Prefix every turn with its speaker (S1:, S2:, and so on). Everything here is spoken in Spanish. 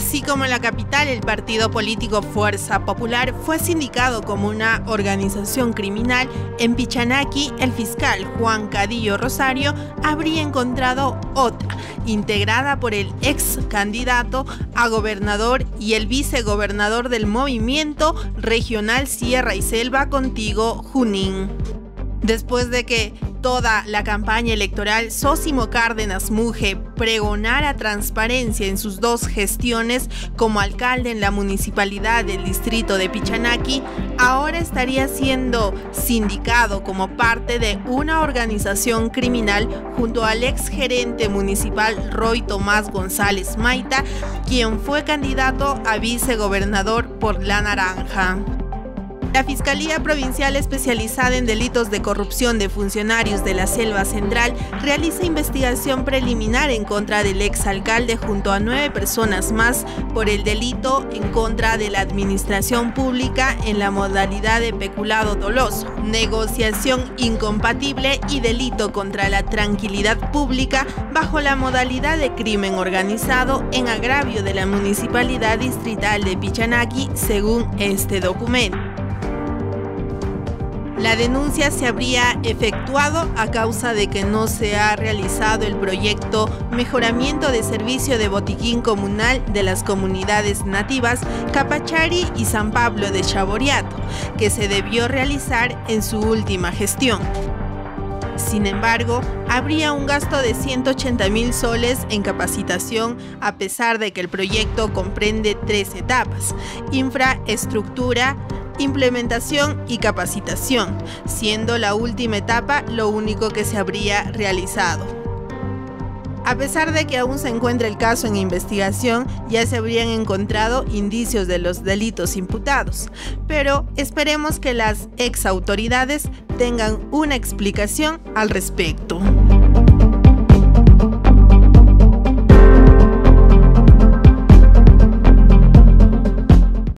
S1: Así como en la capital, el partido político Fuerza Popular fue sindicado como una organización criminal, en Pichanaki el fiscal Juan Cadillo Rosario habría encontrado otra, integrada por el ex candidato a gobernador y el vicegobernador del movimiento regional Sierra y Selva Contigo, Junín. Después de que toda la campaña electoral, Sósimo Cárdenas Muge pregonara transparencia en sus dos gestiones como alcalde en la municipalidad del distrito de Pichanaki, ahora estaría siendo sindicado como parte de una organización criminal junto al ex gerente municipal Roy Tomás González Maita, quien fue candidato a vicegobernador por La Naranja. La Fiscalía Provincial Especializada en Delitos de Corrupción de Funcionarios de la Selva Central realiza investigación preliminar en contra del exalcalde junto a nueve personas más por el delito en contra de la administración pública en la modalidad de peculado doloso, negociación incompatible y delito contra la tranquilidad pública bajo la modalidad de crimen organizado en agravio de la Municipalidad Distrital de Pichanaki, según este documento. La denuncia se habría efectuado a causa de que no se ha realizado el proyecto Mejoramiento de Servicio de Botiquín Comunal de las Comunidades Nativas Capachari y San Pablo de Chaboriato, que se debió realizar en su última gestión. Sin embargo, habría un gasto de 180 mil soles en capacitación a pesar de que el proyecto comprende tres etapas, infraestructura, implementación y capacitación, siendo la última etapa lo único que se habría realizado. A pesar de que aún se encuentra el caso en investigación, ya se habrían encontrado indicios de los delitos imputados, pero esperemos que las ex autoridades tengan una explicación al respecto.